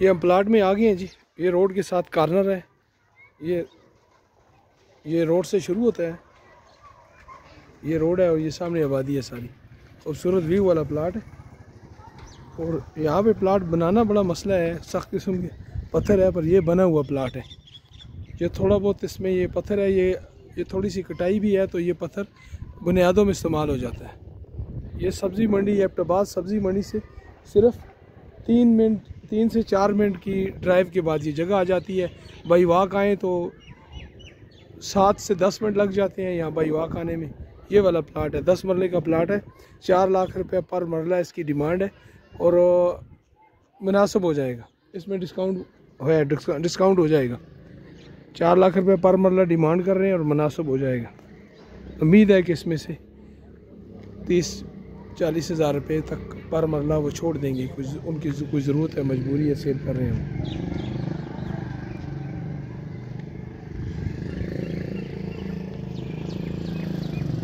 ये हम प्लाट में आ गए हैं जी। ये रोड के साथ कार्नर है। ये ये रोड से शुरू होता है। ये रोड है और ये सामने आबादी है सारी। खूबसूरत व्यू वाला प्लाट है। और यहाँ पे प्लाट बनाना बड़ा मसला है, सख्त किस्म के पत्थर है, पर ये बना हुआ प्लाट है। ये थोड़ा बहुत इसमें ये पत्थर है, ये ये थोड़ी सी कटाई भी है तो ये पत्थर बुनियादों में इस्तेमाल हो जाता है। ये सब्ज़ी मंडी एबटाबाद सब्ज़ी मंडी से सिर्फ़ तीन मिनट तीन से चार मिनट की ड्राइव के बाद ये जगह आ जाती है। बाई वाक आएँ तो सात से दस मिनट लग जाते हैं यहाँ बाई वाक आने में। ये वाला प्लाट है, दस मरले का प्लाट है। चार लाख रुपये पर मरला इसकी डिमांड है और मुनासिब हो जाएगा। इसमें डिस्काउंट है डिस्काउंट हो जाएगा। चार लाख रुपये पर मरला डिमांड कर रहे हैं और मुनासिब हो जाएगा। उम्मीद है कि इसमें से तीस चालीस हज़ार रुपये तक पर मरला वो छोड़ देंगे। कुछ उनकी कोई ज़रूरत है, मजबूरी है, सेल कर रहे हैं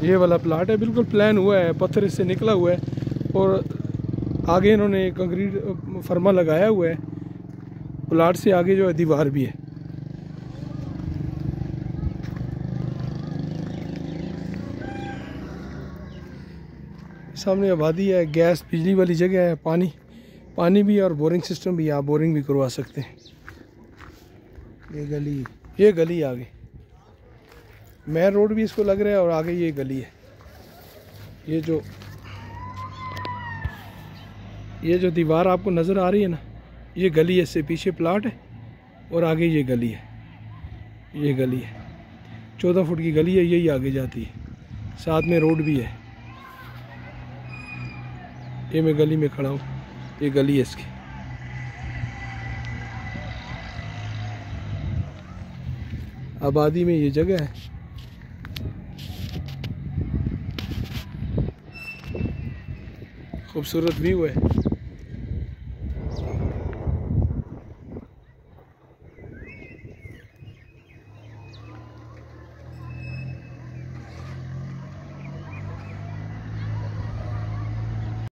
ये वाला प्लाट है, बिल्कुल प्लान हुआ है, पत्थर इससे निकला हुआ है और आगे इन्होंने कंक्रीट फर्मा लगाया हुआ है। प्लाट से आगे जो है, दीवार भी है। सामने आबादी है, गैस, बिजली वाली जगह है, पानी। पानी भी और बोरिंग सिस्टम भी, आप बोरिंग भी करवा सकते हैं। ये गली ये गली आगे। मेन रोड भी इसको लग रहा है और आगे ये गली है। ये जो ये जो दीवार आपको नज़र आ रही है ना, ये गली है, इससे पीछे प्लाट है और आगे ये गली है। ये गली है। चौदह फुट की गली है, यही आगे जाती है। साथ में रोड भी है। ये मैं गली में खड़ा हूँ। ये गली है इसकी। आबादी में ये जगह है। खूबसूरत व्यू है।